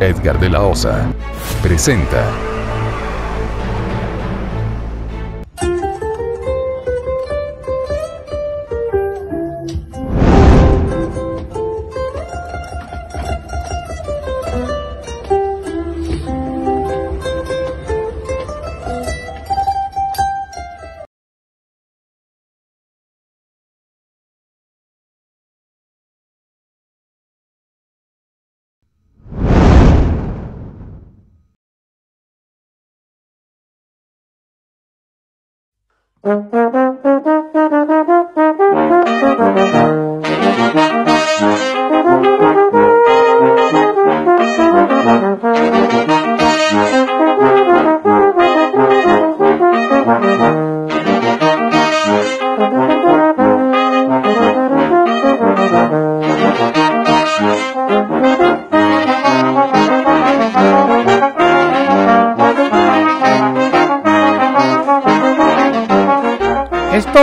Edgar de la Osa. Presenta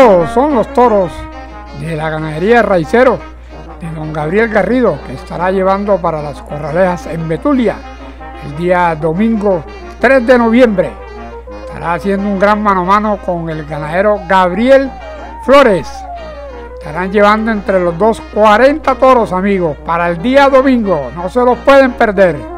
Son los toros de la ganadería Raicero de don Gabriel Garrido que estará llevando para las corralejas en Betulia el día domingo 3 de noviembre. Estará haciendo un gran mano a mano con el ganadero Gabriel Flores. Estarán llevando entre los dos 40 toros amigos para el día domingo. No se los pueden perder.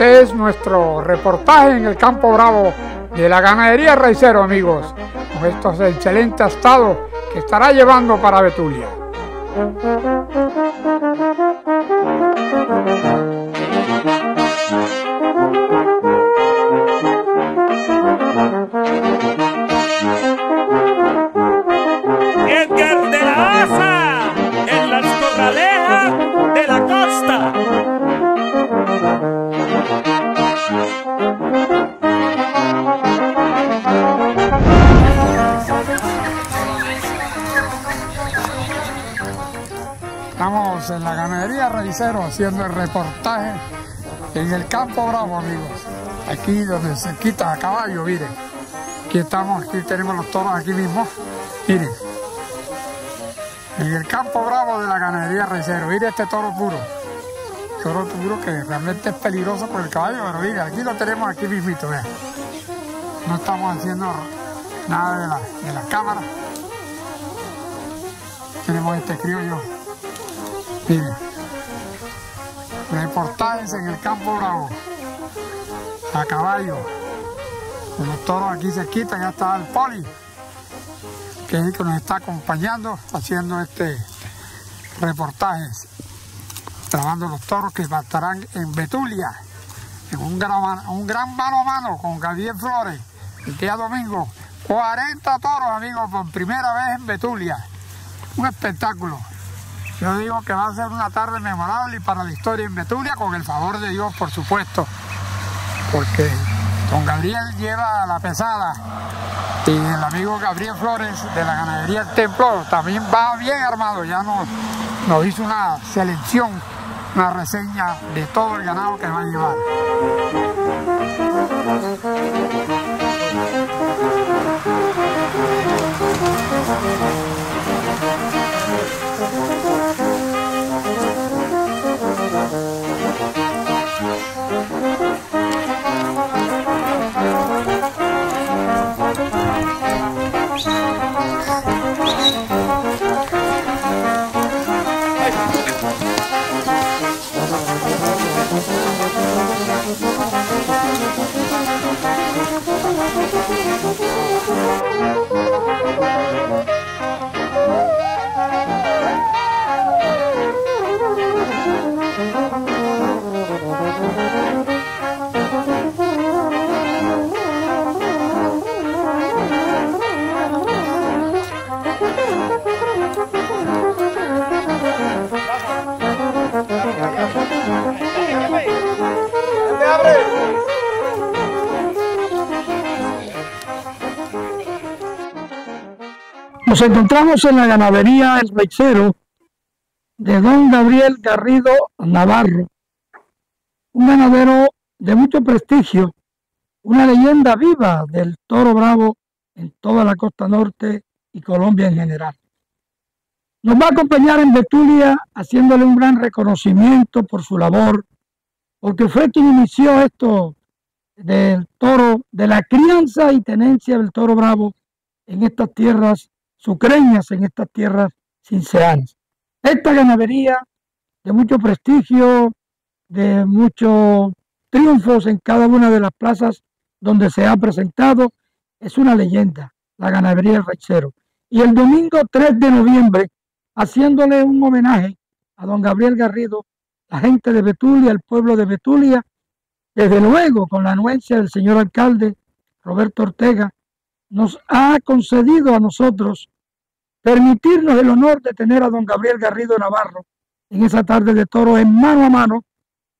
Este es nuestro reportaje en el Campo Bravo de la ganadería Raicero, amigos, con estos excelentes estados que estará llevando para Betulia. Haciendo el reportaje en el Campo Bravo, amigos. Aquí donde se quita a caballo, miren. Aquí estamos, aquí tenemos los toros aquí mismo. Miren. En el Campo Bravo de la ganadería Raicero. Mire este toro puro. Toro puro que realmente es peligroso por el caballo, pero mire, aquí lo tenemos aquí mismito, vean. No estamos haciendo nada de la, de la cámara. Tenemos este criollo Miren, reportajes en el Campo Bravo, a caballo, los toros aquí cerquita, ya está el poli, que es el que nos está acompañando haciendo este reportaje, grabando los toros que estarán en Betulia, en un gran, un gran mano a mano con Gabriel Flores, el día domingo, 40 toros amigos por primera vez en Betulia, un espectáculo. Yo digo que va a ser una tarde memorable y para la historia en Betulia, con el favor de Dios, por supuesto, porque don Gabriel lleva la pesada. Y el amigo Gabriel Flores de la ganadería El Templo también va bien armado, ya nos, hizo una selección, una reseña de todo el ganado que va a llevar. Nos encontramos en la ganadería El Reixero de don Gabriel Garrido Navarro, un ganadero de mucho prestigio, una leyenda viva del toro bravo en toda la costa norte y Colombia en general. nos va a acompañar en Betulia haciéndole un gran reconocimiento por su labor, porque fue quien inició esto del toro, de la crianza y tenencia del toro bravo en estas tierras sucreñas, en estas tierras cinceanas. Esta ganadería de mucho prestigio, de muchos triunfos en cada una de las plazas donde se ha presentado, es una leyenda, la ganadería del Rechero. Y el domingo 3 de noviembre, haciéndole un homenaje a don Gabriel Garrido, la gente de Betulia, el pueblo de Betulia, desde luego con la anuencia del señor alcalde Roberto Ortega, nos ha concedido a nosotros permitirnos el honor de tener a don Gabriel Garrido Navarro en esa tarde de toro en mano a mano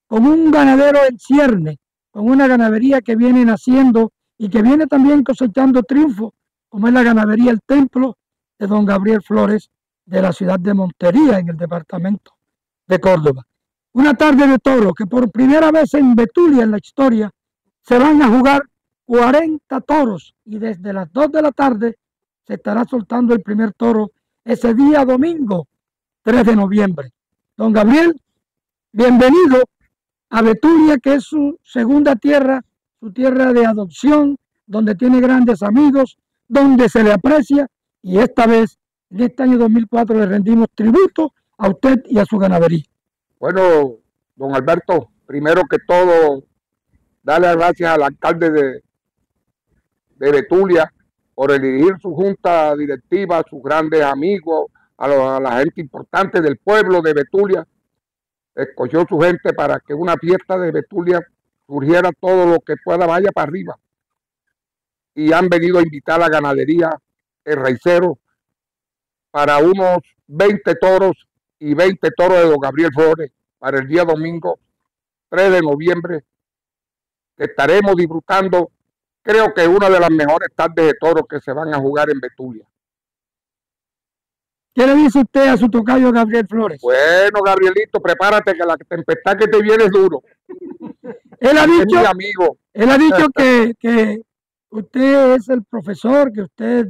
con un ganadero en cierne, con una ganadería que viene naciendo y que viene también cosechando triunfo, como es la ganadería El Templo de don Gabriel Flores de la ciudad de Montería, en el departamento de Córdoba. Una tarde de toro que por primera vez en Betulia en la historia se van a jugar 40 toros y desde las 2 de la tarde se estará soltando el primer toro ese día domingo 3 de noviembre. Don Gabriel, bienvenido a Betulia, que es su segunda tierra, su tierra de adopción, donde tiene grandes amigos, donde se le aprecia y esta vez, en este año 2004, le rendimos tributo a usted y a su ganadería. Bueno, don Alberto, primero que todo, darle gracias al alcalde de, de Betulia por elegir su junta directiva, a sus grandes amigos, a, la gente importante del pueblo de Betulia. Escogió su gente para que una fiesta de Betulia surgiera todo lo que pueda, vaya para arriba. Y han venido a invitar a la ganadería El Raicero para unos 20 toros y 20 toros de don Gabriel Flores para el día domingo 3 de noviembre. Estaremos disfrutando, creo que una de las mejores tardes de toros que se van a jugar en Betulia. ¿Qué le dice usted a su tocayo Gabriel Flores? Bueno, Gabrielito, prepárate que la tempestad que te viene es duro. él ha dicho, amigo. Él ha dicho que, que usted es el profesor, que usted,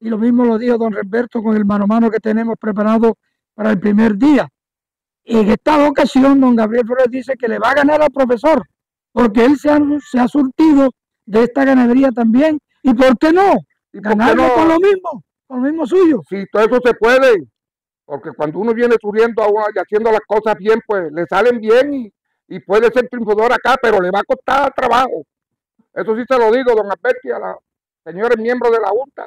y lo mismo lo dijo don Roberto con el mano a mano que tenemos preparado para el primer día. Y en esta ocasión, don Gabriel Flores dice que le va a ganar al profesor, porque él se ha, se ha surtido de esta ganadería también. ¿Y por qué no? ¿Y Ganarlo con lo mismo, con lo mismo suyo. Sí, todo eso se puede, porque cuando uno viene subiendo y haciendo las cosas bien, pues le salen bien y, y puede ser triunfador acá, pero le va a costar trabajo. Eso sí se lo digo, don Alberti, a los señores miembros de la Junta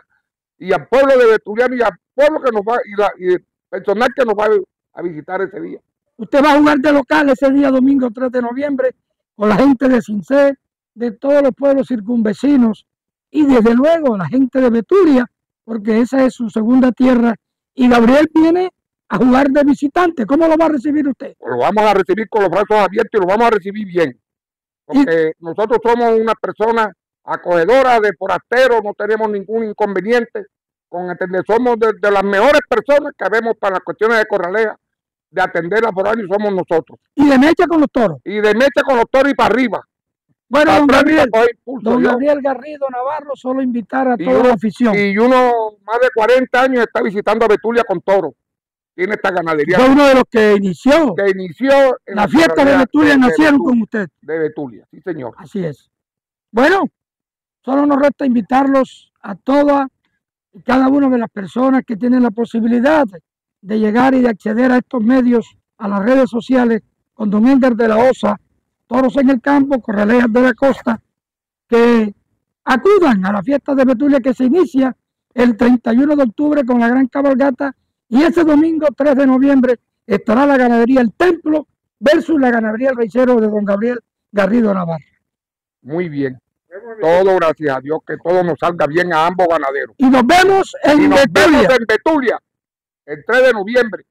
y al pueblo de Beturiano y al pueblo que nos va y, la, y personal que nos va a visitar ese día. Usted va a jugar de local ese día domingo 3 de noviembre con la gente de Cincé, de todos los pueblos circunvecinos y desde luego la gente de Betulia, porque esa es su segunda tierra. Y Gabriel viene a jugar de visitante. ¿Cómo lo va a recibir usted? Lo vamos a recibir con los brazos abiertos y lo vamos a recibir bien. Porque nosotros somos una persona acogedora de forasteros, no tenemos ningún inconveniente con atender. Somos de, las mejores personas que vemos para las cuestiones de corralea, de atender a foráneos somos nosotros. Y de mecha con los toros. Y de mecha con los toros y para arriba. Bueno, don Gabriel, don Gabriel Garrido Navarro, solo invitar a toda la afición. Y uno más de 40 años está visitando a Betulia con toros. Tiene esta ganadería. Fue uno de los que inició. Que inició. la, fiesta de Betulia nacieron con usted. De Betulia, sí señor. Así es. Bueno, solo nos resta invitarlos a toda y cada una de las personas que tienen la posibilidad de llegar y de acceder a estos medios, a las redes sociales, con Don Ender de la Osa, Toros en el Campo, Corralejas de la Costa, que acudan a la fiesta de Betulia que se inicia el 31 de octubre con la gran cabalgata y ese domingo 3 de noviembre estará la ganadería El Templo versus la ganadería El Reicero de Don Gabriel Garrido Navarro. Muy bien. Todo gracias a Dios, que todo nos salga bien a ambos ganaderos. Y nos vemos en, y nos Vemos en Betulia el 3 de noviembre.